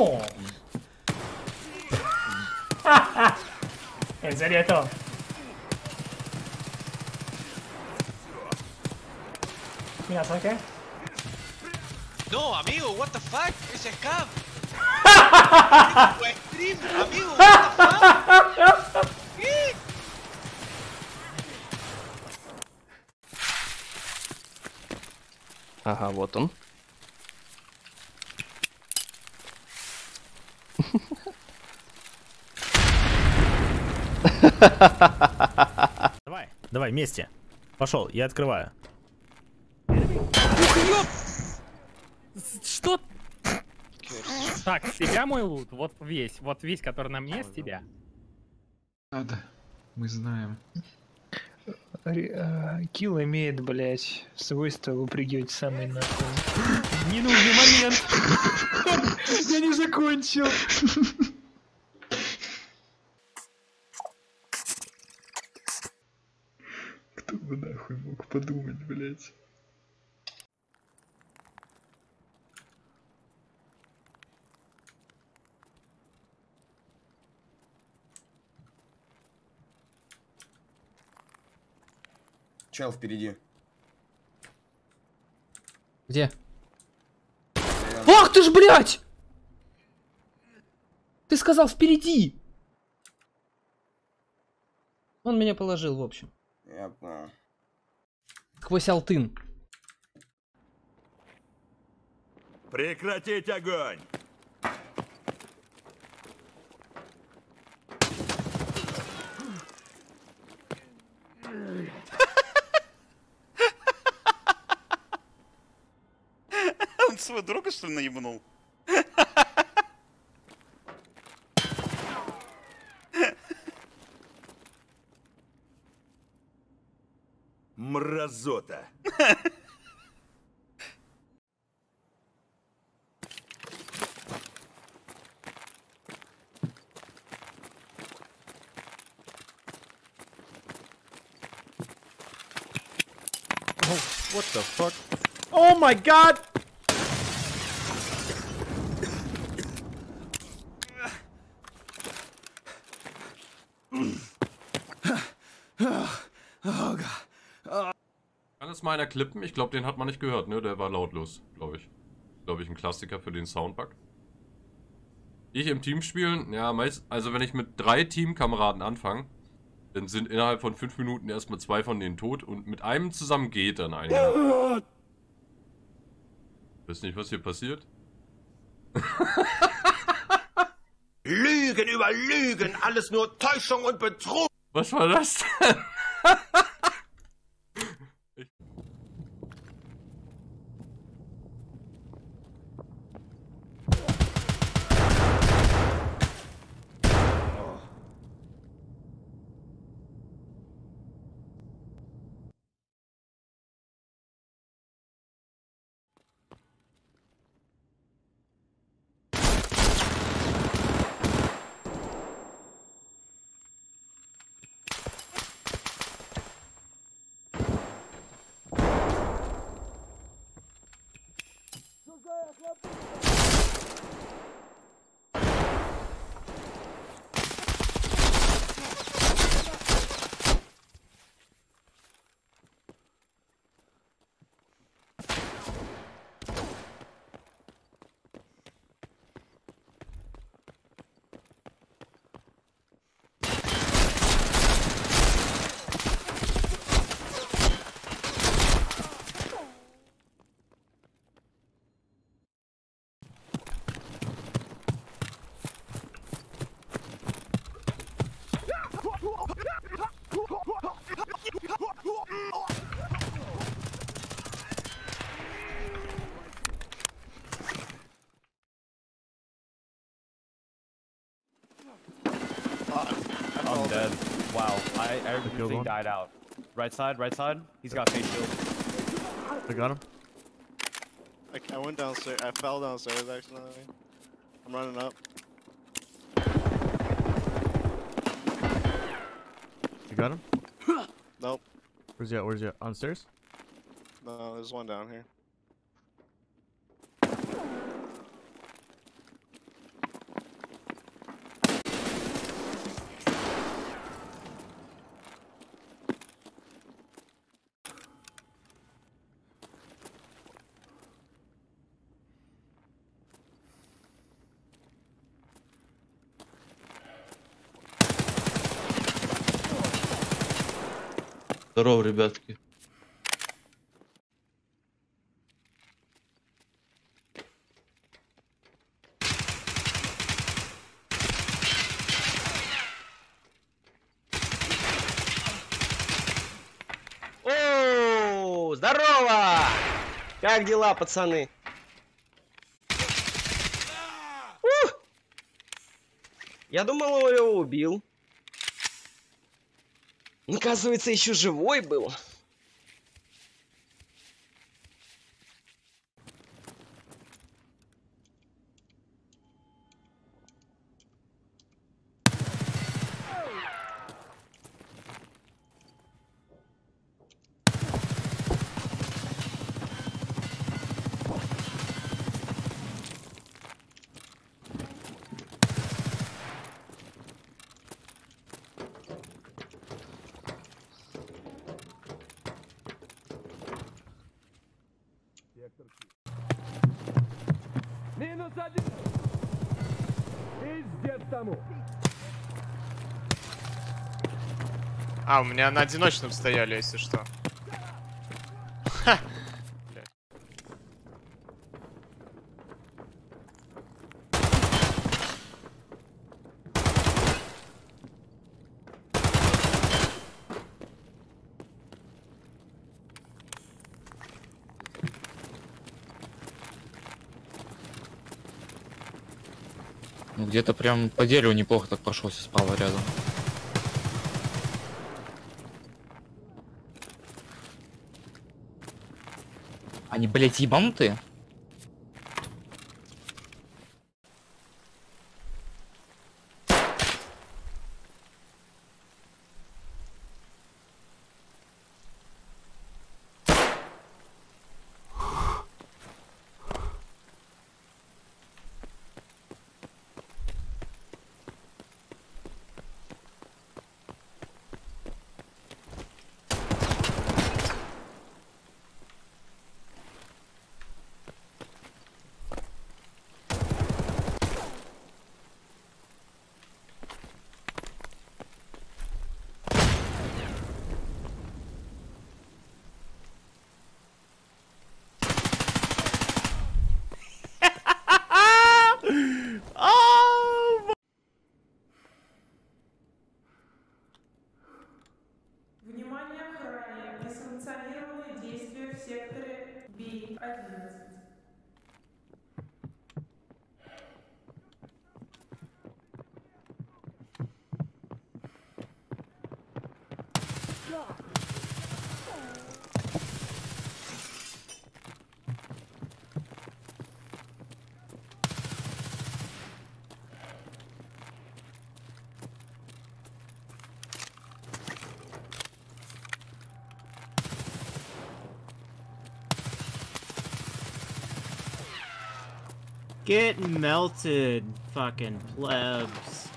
No. ¿En serio esto? Mira, ¿sabes qué? No, amigo, what the fuck? Es scam. Amigo, stream, amigo, what the fuck? ¿Qué? Ага, вот он. Давай, давай, вместе. Пошел, я открываю. Что? Так, с тебя мой лут, вот весь, вот весь, который на мне, с тебя. Надо. Мы знаем. А, Килл имеет, блядь, свойство выпрыгивать самый нахуй. Ненужный момент. Я не закончил. Кто бы нахуй мог подумать, блядь. Чел впереди. Где? Ах ты ж, блядь! Ты сказал впереди! Он меня положил, в общем. Я понял. Сквозь алтын. Прекратить огонь! Он друга, что ли, наебнул? Мразота! What the fuck? Oh my god! Eines meiner Klippen, ich glaube, den hat man nicht gehört, ne? Der war lautlos, glaube ich. Glaube ich, ein Klassiker für den Soundbug. Ich im Team spielen, ja, meist, also wenn ich mit drei Teamkameraden anfange, dann sind innerhalb von fünf Minuten erstmal zwei von denen tot und mit einem zusammen geht dann einer. Wisst nicht, was hier passiert? Lügen über Lügen, alles nur Täuschung und Betrug! Was war das denn? I, I everything died out. Right side, right side. He's got face shield. I got him. I, I went downstairs. I fell downstairs accidentally. I'm running up. You got him? Nope. Where's he at? Where's he at? On stairs? No, there's one down here. Здорово, ребятки. О, здорово! Как дела, пацаны? Я думал, его убил. Оказывается, еще живой был. Минус! Пиздец тому! А, у меня на одиночном стояли, если что. Где-то прям по дереву неплохо так прошелся, спала рядом. Они, блядь, ебанутые? Get melted, fucking plebs.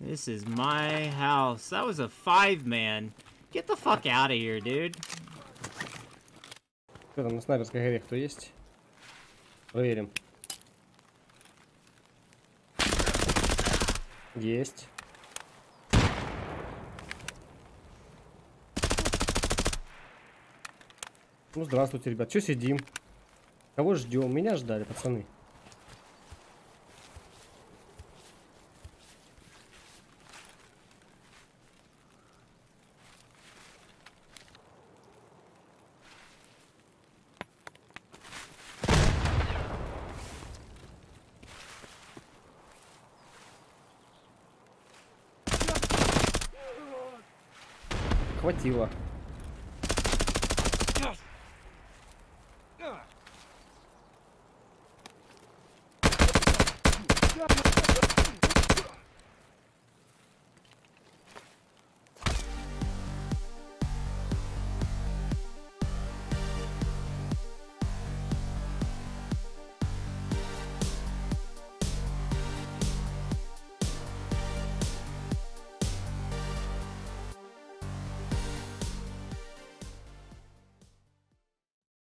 This is my house. That was a five man. Get the fuck out of here, dude. Что там на снайперской горе кто есть? Проверим. Есть. Ну, здравствуйте, ребят. Че сидим? Кого ждем? Меня ждали, пацаны. Хватило.